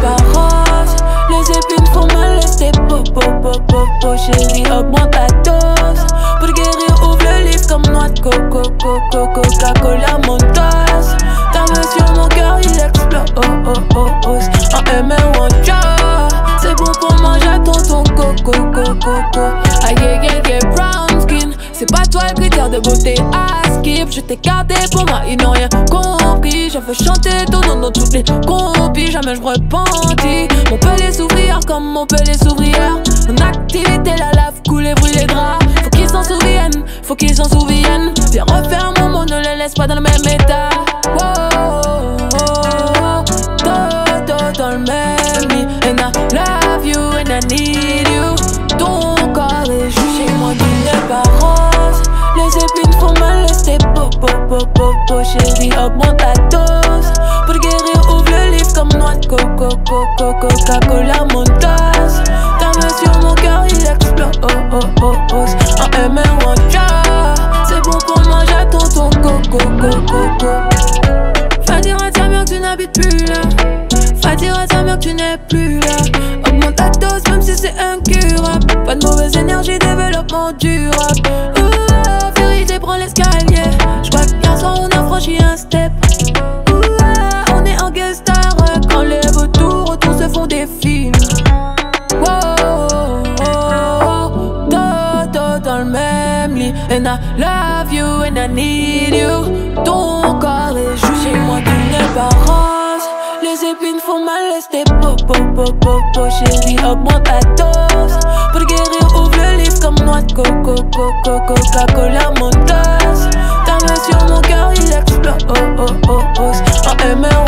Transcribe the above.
Les épines font mal à tes popos, Chérie, augmente ta dose. Pour guérir, ouvre le livre comme noix de coco, coco, Coca-Cola, mon. T'as sur mon cœur, il explose. En M1, de beauté à skip. Je t'ai gardé pour moi, ils n'ont rien compris. Je veux chanter ton nom dans toutes les compis. Jamais je repentis. Mon pelé s'ouvrir comme mon pelé s'ouvrir. En activité, la lave couler, brûle les draps. Faut qu'ils s'en souviennent, faut qu'ils s'en souviennent. Viens refaire mon mot, ne les laisse pas dans le même état. Wow, dans le même. And I love you and I need you. Ton chérie, augmente ta dose. Pour guérir, ouvre le livre comme noix coco, coco, Coca-Cola, Montos. Ta main sur mon cœur, il explose. Oh, oh, oh, oh. En M ou en C'est bon pour manger ton, ton coco, coco. Va dire à ta mère que tu n'habites plus là. Va dire à ta mère que tu n'es plus là. Augmente ta dose, même si c'est incurable. Pas de mauvaise énergie, développement durable. And I love you and I need you. Ton corps est juste chez moi, tu n'es pas Les épines font mal, laisse tes po po po po po Chérie, ta dose. Pour guérir, ouvre le livre comme noix de coco coco Coca-Cola, sur mon cœur, il explose. En MRO